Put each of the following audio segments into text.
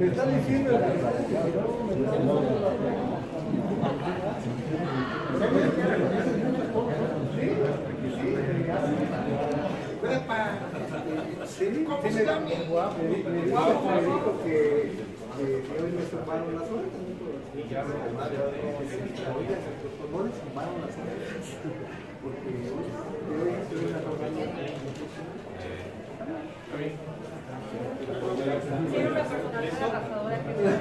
Me está diciendo Sí. Me dijo, que, hoy me tomaron las horas. No las horas. Porque hoy estoy en la jornada. Tiene una personalidad trabajadora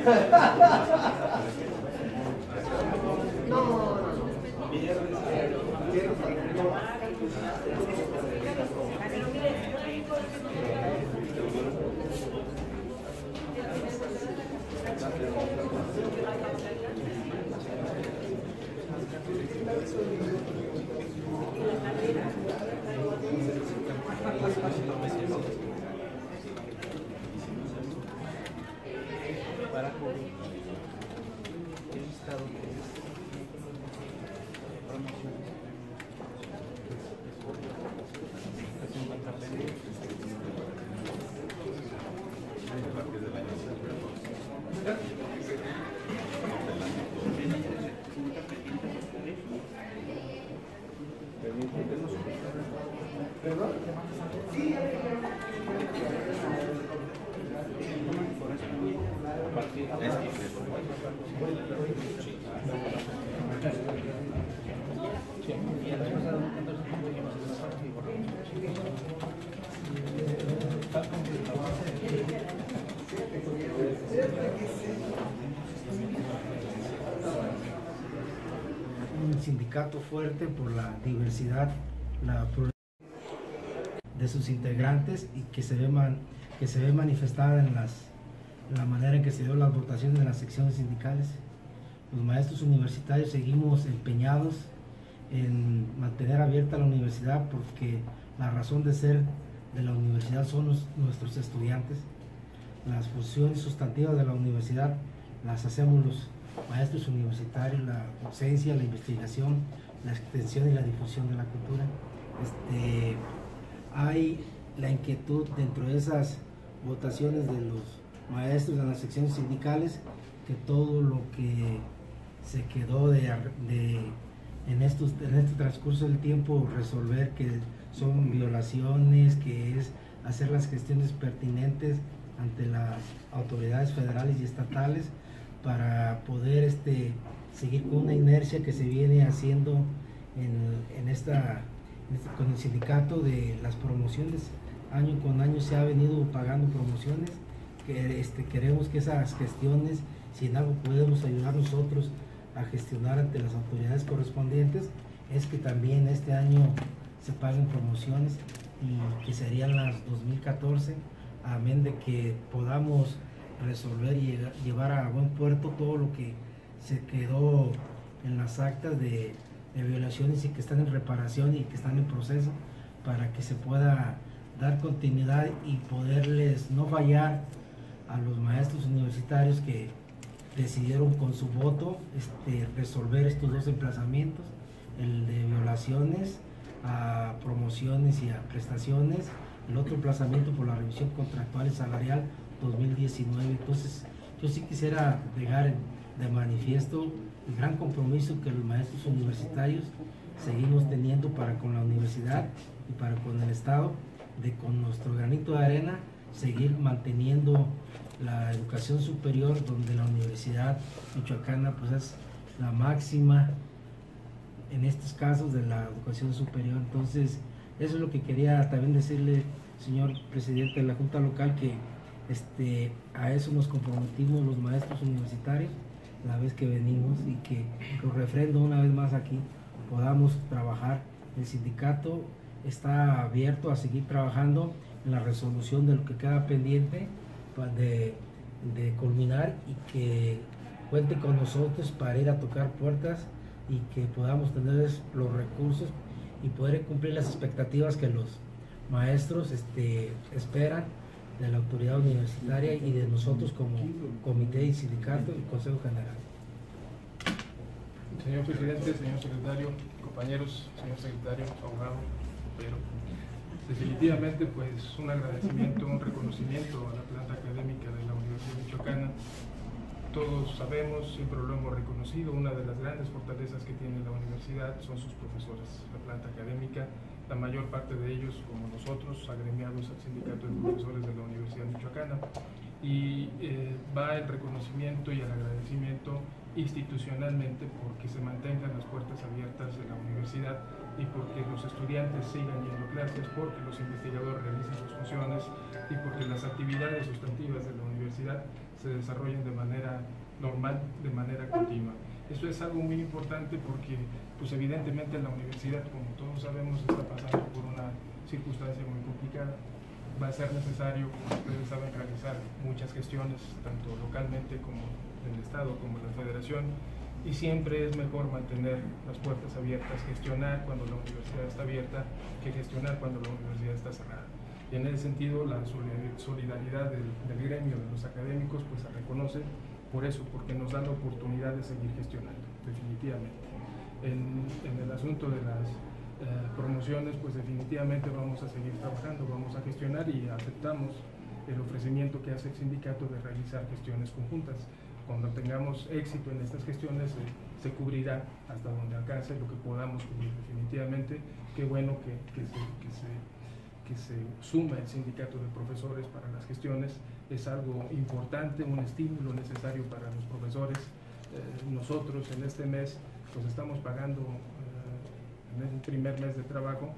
que No, para cubrir el listado de promociones que un sindicato fuerte por la diversidad la de sus integrantes y que se ve, man- que se ve manifestada en las, la manera en que se dio las votaciones en las secciones sindicales. Los maestros universitarios seguimos empeñados en mantener abierta la universidad porque la razón de ser de la universidad son nuestros estudiantes. Las funciones sustantivas de la universidad las hacemos los maestros universitarios, la docencia, la investigación, la extensión y la difusión de la cultura. Este, hay la inquietud dentro de esas votaciones de los maestros en las secciones sindicales que todo lo que se quedó de, de- en, estos, en este transcurso del tiempo resolver que son violaciones, que es hacer las gestiones pertinentes ante las autoridades federales y estatales para poder este, seguir con una inercia que se viene haciendo en, en esta, este- con el sindicato de las promociones. Año con año se ha venido pagando promociones. Que, este, queremos que esas gestiones, si en algo podemos ayudar nosotros a gestionar ante las autoridades correspondientes, es que también este año se paguen promociones y que serían las 2014, amén de que podamos resolver y llevar a buen puerto todo lo que se quedó en las actas de, de violaciones y que están en reparación y que están en proceso para que se pueda dar continuidad y poderles no fallar a los maestros universitarios que decidieron con su voto este, resolver estos dos emplazamientos, el de violaciones a promociones y a prestaciones, el otro emplazamiento por la revisión contractual y salarial 2019. Entonces, yo sí quisiera dejar de manifiesto el gran compromiso que los maestros universitarios seguimos teniendo para con la universidad y para con el Estado, de con nuestro granito de arena seguir manteniendo la educación superior donde la Universidad Michoacana pues es la máxima en estos casos de la educación superior. Entonces, eso es lo que quería también decirle, señor presidente de la Junta Local, que este, a eso nos comprometimos los maestros universitarios, la vez que venimos y que lo refrendo una vez más aquí, podamos trabajar. El sindicato está abierto a seguir trabajando en la resolución de lo que queda pendiente de, culminar y que cuente con nosotros para ir a tocar puertas y que podamos tener los recursos y poder cumplir las expectativas que los maestros este, esperan de la autoridad universitaria y de nosotros como comité y sindicato y consejo general. Señor presidente, señor secretario, compañeros, señor secretario, abogado, pero definitivamente pues un agradecimiento, un reconocimiento a la planta académica de la Universidad Michoacana. Todos sabemos, siempre lo hemos reconocido, una de las grandes fortalezas que tiene la universidad son sus profesores, la planta académica, la mayor parte de ellos, como nosotros, agremiados al Sindicato de Profesores de la Universidad Michoacana. Y eh, va el reconocimiento y el agradecimiento institucionalmente porque se mantengan las puertas abiertas de la universidad y porque los estudiantes sigan yendo clases, porque los investigadores realicen sus funciones y porque las actividades sustantivas de la universidad se desarrollen de manera normal, de manera continua. Eso es algo muy importante porque, pues evidentemente la universidad, como todos sabemos, está pasando por una circunstancia muy complicada. Va a ser necesario, como ustedes saben, realizar muchas gestiones, tanto localmente como en el Estado, como la Federación, y siempre es mejor mantener las puertas abiertas, gestionar cuando la universidad está abierta, que gestionar cuando la universidad está cerrada. Y en ese sentido, la solidar- solidaridad del, del gremio de los académicos pues se reconoce por eso, porque nos da la oportunidad de seguir gestionando, definitivamente. En, en el asunto de las eh, promociones, pues definitivamente vamos a seguir trabajando, vamos a gestionar y aceptamos el ofrecimiento que hace el sindicato de realizar gestiones conjuntas. Cuando tengamos éxito en estas gestiones, eh, se cubrirá hasta donde alcance lo que podamos cubrir definitivamente. Qué bueno que, se, que suma el sindicato de profesores para las gestiones es algo importante, un estímulo necesario para los profesores. Eh, nosotros en este mes pues estamos pagando eh, en el primer mes de trabajo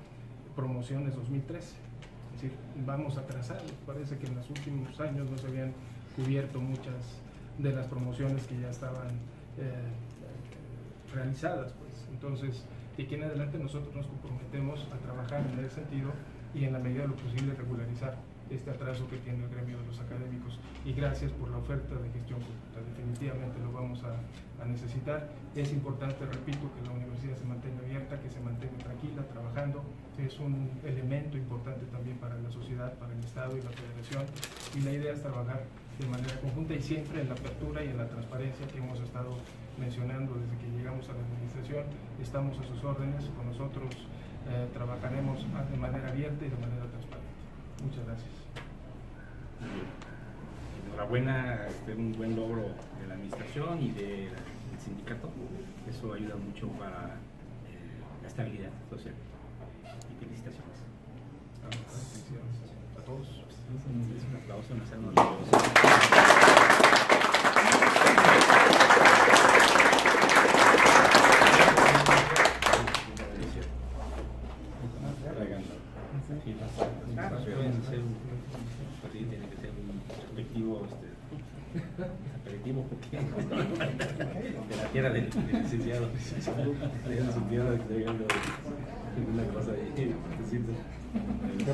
promociones 2013. Es decir, vamos atrasados. Parece que en los últimos años no se habían cubierto muchas de las promociones que ya estaban eh, realizadas. Pues. Entonces, de aquí en adelante nosotros nos comprometemos a trabajar en ese sentido y en la medida de lo posible regularizar este atraso que tiene el gremio de los académicos. Y gracias por la oferta de gestión. Definitivamente lo vamos a, a necesitar. Es importante, repito, que la universidad se mantenga abierta, que se mantenga tranquila, trabajando. Es un elemento importante también para la sociedad, para el Estado y la Federación. Y la idea es trabajar de manera conjunta y siempre en la apertura y en la transparencia que hemos estado mencionando desde que llegamos a la administración. Estamos a sus órdenes, con nosotros eh, trabajaremos de manera abierta y de manera transparente. Muchas gracias. Enhorabuena, este, un buen logro de la administración y de- del sindicato. Eso ayuda mucho para eh, la estabilidad social. Y felicitaciones. A todos. Un aplauso, un- tiene un aperitivo.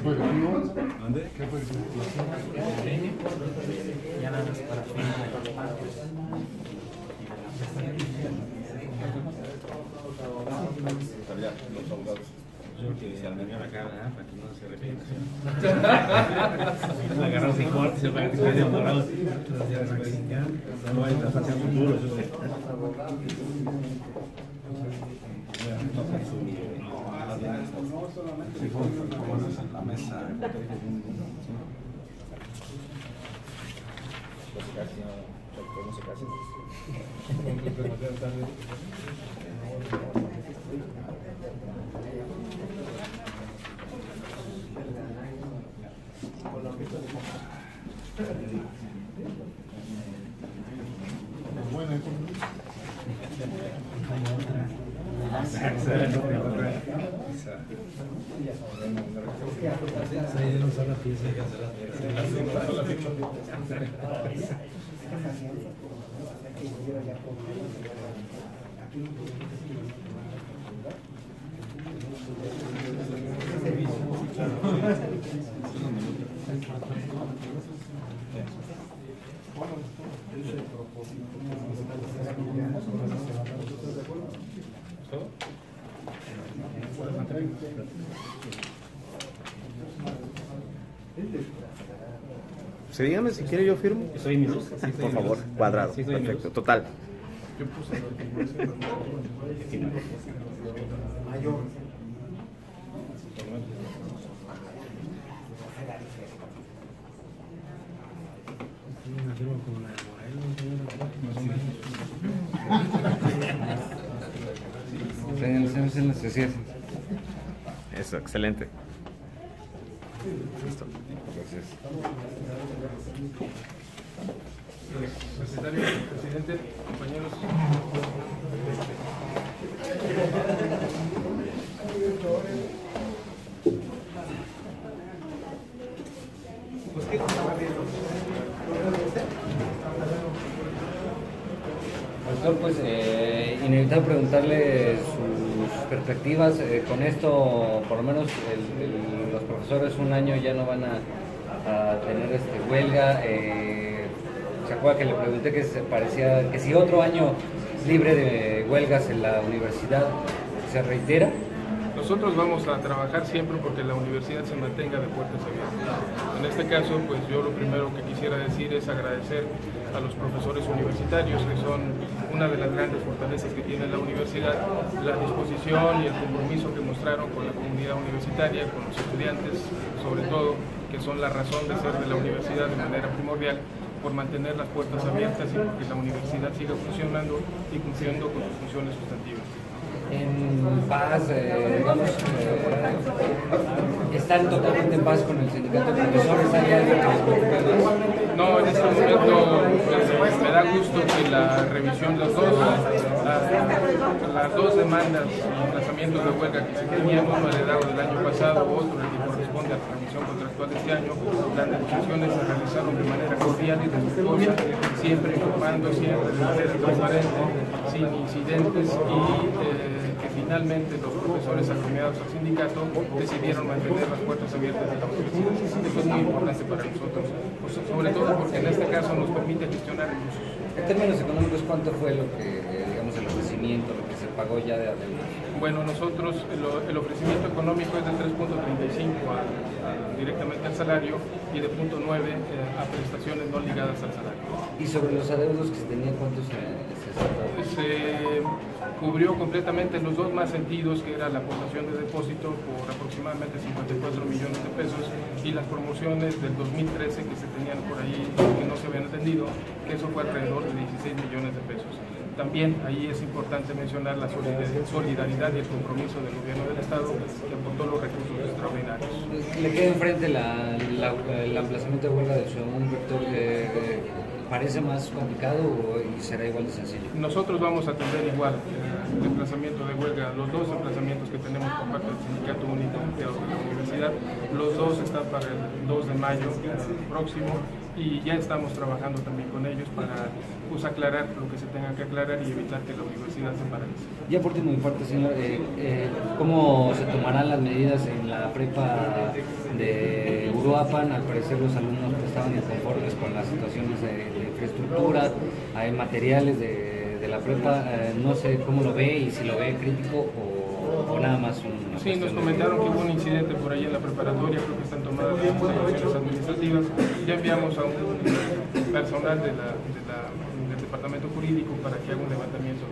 Necesito. ¿Qué aperitivo? ¿Dónde? ¿Qué aperitivo? Ya nada más para Yo que se arregló la cara, ¿eh? para que no se repita. Agarró sin corte, se para que se vaya amarrado. No hay tratarse a futuro. eso sí. La mesa. Tarde. Bueno, ¿y por Se dieron sola pieza. estas alianzas, por lo menos, hacía que hubiera ya por lo menos aquí un poquito de ¿verdad? Ese servicio. ¿Todo? Sí, dígame si quiere yo firmo. ¿Soy minuto? Sí, Por favor, cuadrado. Sí, soy Perfecto, total. Mayor. Una firma como la de Morelos, señor. Eso, excelente. Secretario, presidente, compañeros. Doctor, pues eh, inevitable preguntarle sus perspectivas. Eh, con esto, por lo menos los profesores un año ya no van a, a tener este, huelga. Eh, ¿Se acuerda que le pregunté que se parecía, que si otro año libre de huelgas en la universidad se reitera? Nosotros vamos a trabajar siempre porque la universidad se mantenga de puertas abiertas. En este caso, pues yo lo primero que quisiera decir es agradecer a los profesores universitarios, que son una de las grandes fortalezas que tiene la universidad, la disposición y el compromiso que mostraron con la comunidad universitaria, con los estudiantes, sobre todo, que son la razón de ser de la universidad de manera primordial por mantener las puertas abiertas y porque la universidad siga funcionando y cumpliendo con sus funciones sustantivas. En paz, eh, digamos, eh, están totalmente en paz con el sindicato de profesores. ¿Hay algo que? No, en este momento pues, me da gusto que la revisión, las dos, las, dos demandas y emplazamientos de huelga que se tenían, uno heredado del año pasado, otro el que corresponde a la revisión contractual de este año, las negociaciones se realizaron de manera cordial y respetuosa, siempre informando, siempre de manera transparente, sin incidentes y eh, finalmente los profesores agremiados al sindicato decidieron mantener las puertas abiertas de la universidad. Esto es muy importante para nosotros, pues, sobre todo porque en este caso nos permite gestionar recursos. En términos económicos, ¿cuánto fue lo que, eh, digamos, el ofrecimiento, pagó ya de adelanto? Bueno, nosotros el, el ofrecimiento económico es de 3.35 a- a- directamente al salario y de 0.9 eh, a prestaciones no ligadas al salario. Y sobre los adeudos que se tenían, ¿cuántos se, se cubrió completamente los dos más sentidos, que era la aportación de depósito por aproximadamente 54 millones de pesos y las promociones del 2013 que se tenían por ahí que no se habían atendido, que eso fue alrededor de 16 millones de pesos. También ahí es importante mencionar la solidar- solidaridad y el compromiso del gobierno del Estado que aportó los recursos extraordinarios. Le queda enfrente la, la- el emplazamiento de huelga de Ciudad un rector que eh, parece más complicado o- y será igual de sencillo. Nosotros vamos a atender igual eh, el emplazamiento de huelga, los dos emplazamientos que tenemos por parte del Sindicato Único de la Universidad, los dos están para el 2 de mayo eh, próximo y ya estamos trabajando también con ellos para pues, aclarar lo que se tenga que aclarar y evitar que la universidad se paralice. Ya por último, mi parte, señor, eh, eh, ¿cómo se tomarán las medidas en la prepa de Uruapan? Al parecer los alumnos pues, estaban inconformes con las situaciones de, infraestructura, hay materiales de, de la prepa, eh, no sé cómo lo ve y si lo ve crítico o nada más un... Sí, nos comentaron que hubo un incidente por ahí en la preparatoria, creo que están tomadas las acciones administrativas. Ya enviamos a un personal del departamento jurídico para que haga un levantamiento.